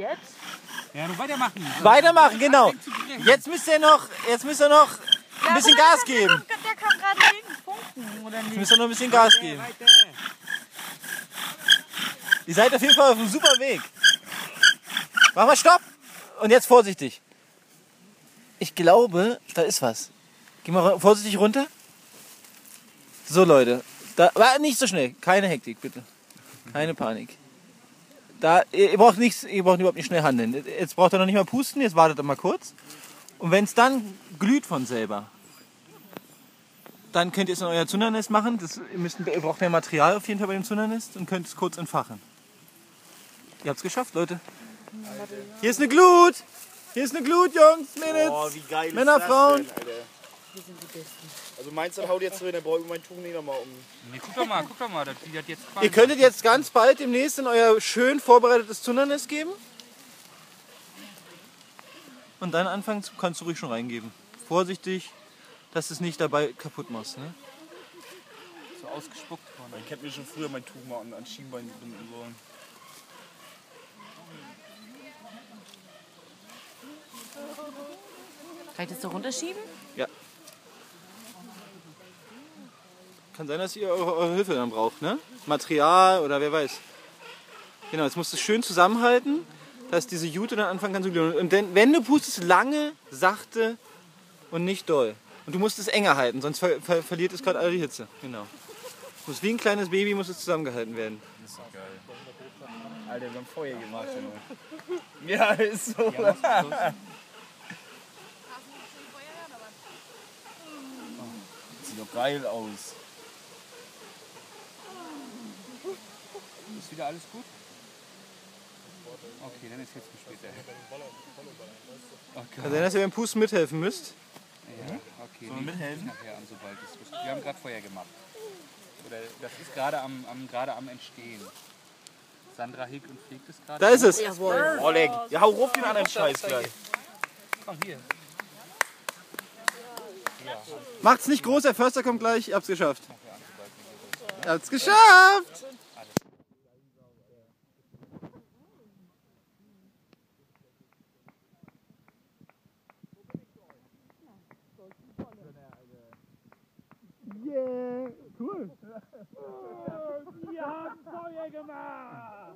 Jetzt? Ja, nur weitermachen. Weitermachen, genau. Jetzt müsst ihr noch, jetzt müsst ihr noch ein bisschen Gas geben. Der kam gerade gegen Funken, oder Jetzt nicht? müsst ihr noch ein bisschen Gas geben. Ihr seid auf jeden Fall auf einem super Weg. Mach mal Stopp. Und jetzt vorsichtig. Ich glaube, da ist was. Geh mal vorsichtig runter. So Leute, da, war nicht so schnell. Keine Hektik bitte. Keine Panik. Da, ihr, ihr braucht nichts, ihr braucht überhaupt nicht schnell handeln. Jetzt braucht ihr noch nicht mal pusten, jetzt wartet ihr mal kurz. Und wenn es dann glüht von selber, dann könnt ihr es in euer Zundernest machen. Das, ihr, müsst, ihr braucht mehr Material auf jeden Fall bei dem Zundernest und könnt es kurz entfachen. Ihr habt es geschafft, Leute. Hier ist eine Glut! Hier ist eine Glut, Jungs, Mädels! Oh, wie geil Männer, ist das Frauen. denn, Alter? Also meinst du, haut jetzt drin, dann brauche ich mein Tuch nicht nochmal um. Nee, guck doch mal, guck doch mal, das wie das jetzt quasi. Ihr könntet jetzt ganz bald demnächst in euer schön vorbereitetes Zundernest geben. Und dann anfangen zu, kannst du ruhig schon reingeben. Vorsichtig, dass es nicht dabei kaputt machst. Ne? so ausgespuckt worden. Ich hätte mir schon früher mein Tuch mal an, an Schienbein binden sollen. Kann ich das so runterschieben? Kann sein, dass ihr eure, eure Hilfe dann braucht. Ne? Material oder wer weiß. Genau, jetzt musst du es schön zusammenhalten, dass diese Jute dann anfangen kann zu glühen. Und denn, wenn du pustest, lange, sachte und nicht doll. Und du musst es enger halten, sonst ver ver verliert es gerade alle die Hitze. Genau. Muss wie ein kleines Baby muss es zusammengehalten werden. Das ist so geil. Alter, wir haben Feuer gemacht. Junge. Ja, ist so. Sieht doch geil aus. Ist wieder alles gut? Okay, dann ist jetzt bis später. Kann sein, dass ihr beim Pusten mithelfen müsst. Ja, okay. Sollen wir mithelfen? Nachher an, sobald es Wir haben gerade Feuer gemacht. Oder das ist gerade am, am, gerade am Entstehen. Sandra hegt und pflegt es gerade. Da ist es. Jawohl. Oleg, ja, hau ruf den anderen Scheiß gleich. Komm hier. Macht's nicht groß, der Förster kommt gleich. Ihr habt's geschafft. Ihr habt's geschafft! cool. Oh, Wir haben Feuer gemacht.